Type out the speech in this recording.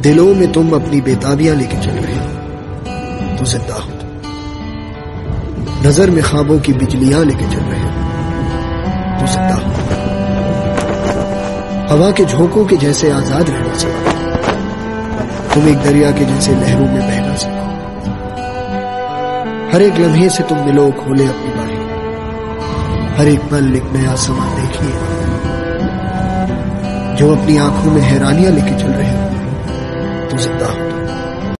दिलों में तुम अपनी बेताबियाँ लेके चल रहे हो। तो ज़िंदा हो। नज़र में ख्वाबों की बिजलियाँ लेके चल रहे हो। तो ज़िंदा हो। हवा के झोंकों के जैसे आज़ाद रहना सीखो तुम एक दरिया के जैसे लहरों में बहना सीखो। हर एक लम्हे से तुम मिलो, खोले अपनी बारी। हर एक पल एक नया समा देखिए। जो अपनी आँखों में हैरानियाँ लेके चल रहे हो। Deus.